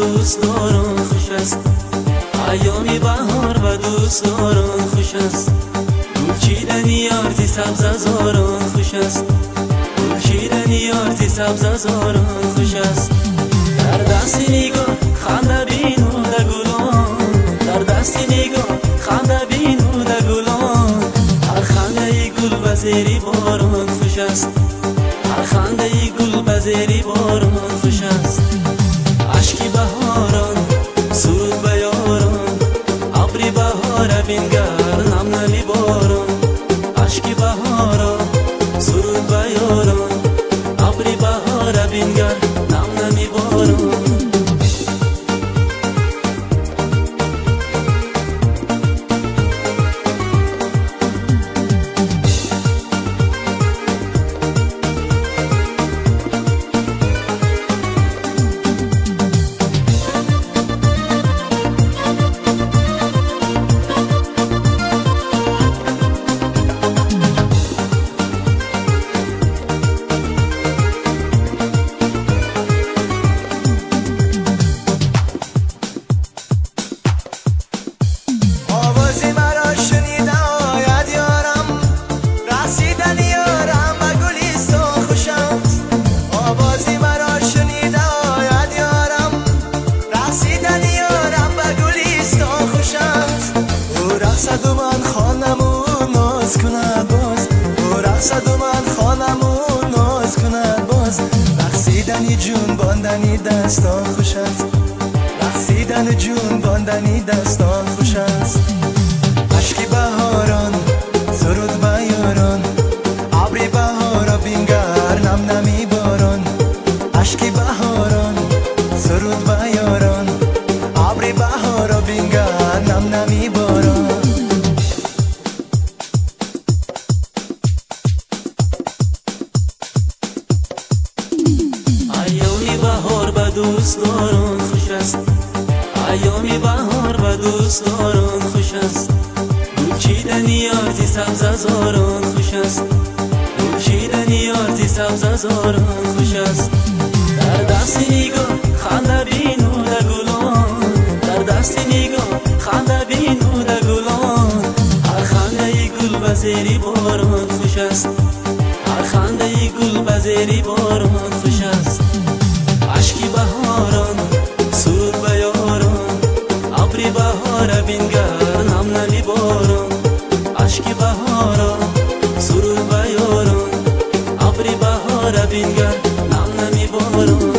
دوستداران خوش است. ایامی بهار و دوستداران خوش است. گل چیدنی آرزی سبز ازاران خوش است. گل چیدنی آرزی سبز ازاران خوش است. در دست баҳора суруд ба ёрон абри баҳора бингард رقصد و من خانم و ناز کند باز. رقصیدنی جون باندنی دستان خوش است. رقصیدن جون باندنی دستان خوش است. اشکی بهاران سرود به یاران بهارا بینگر نم نمی باران. اشکی بهاران سرود به یاران بهارا بینگر بهار به دوستداران خوش است. ایامی بهار به دوستداران خوش است. گل چیدنی آرزی سبز ازاران خوش است. گل چیدنی آرزی سبز ازاران خوش است. در دست نگاه خنده بینوده گلان در دست نگاه خنده بینوده گلان هر خنده گل بزیری باران خوش است. هر خنده گل بزیری باران خوش است بهاران سور به ابری بهاره بینگر نم نمی باران عشق بهارا سرور به ابری بهاره بینگر نم نمی باران.